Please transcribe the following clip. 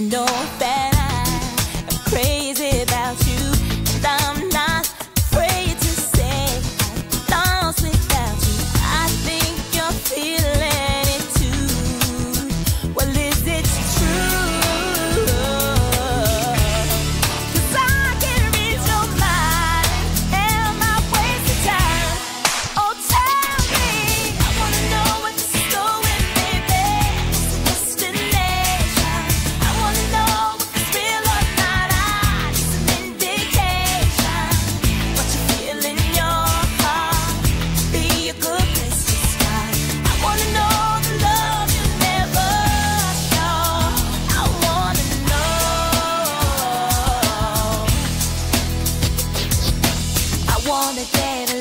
you know that wanna.